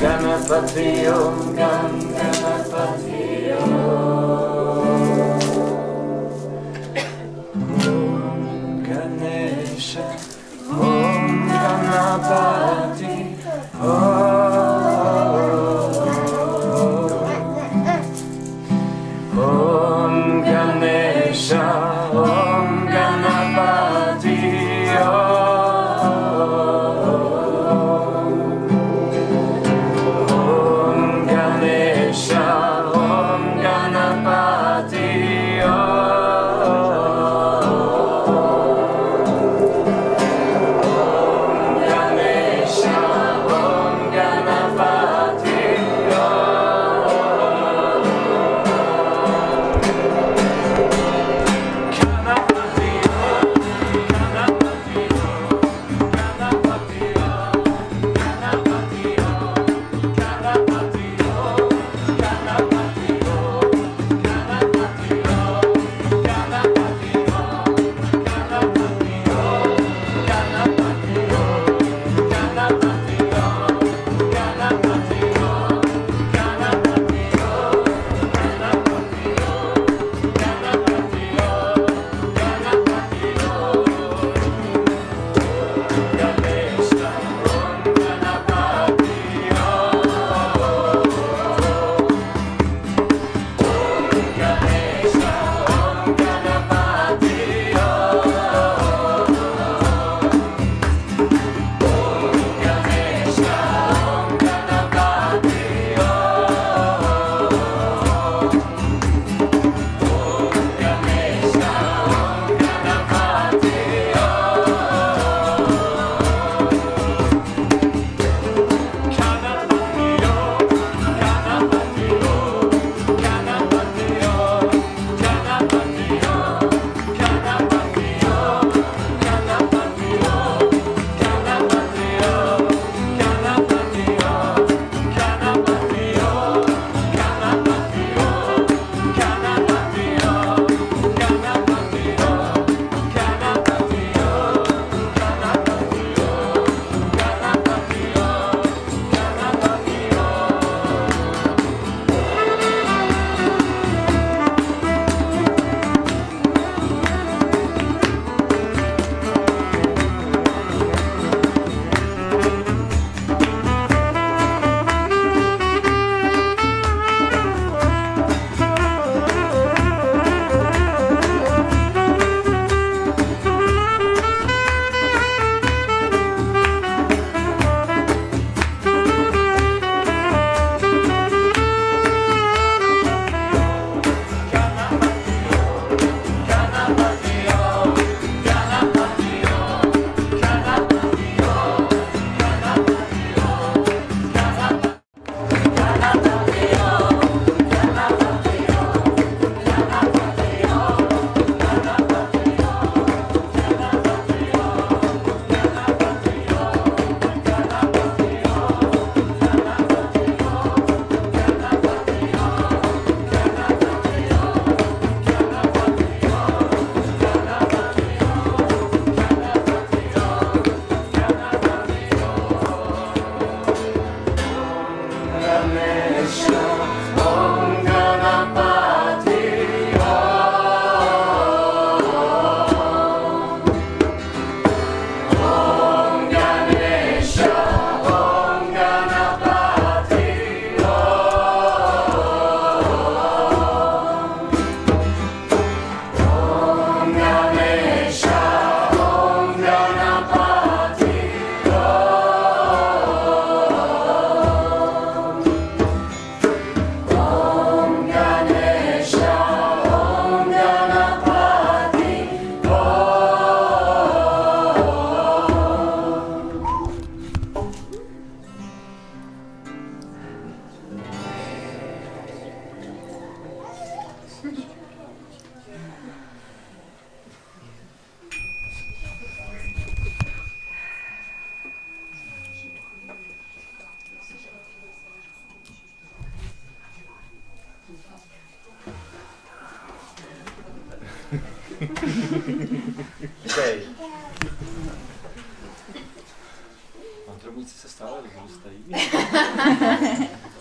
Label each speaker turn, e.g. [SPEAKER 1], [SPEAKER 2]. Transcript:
[SPEAKER 1] Ganapati Om Ganapati Om
[SPEAKER 2] Dej. Mantromníci se stále rozrůstají.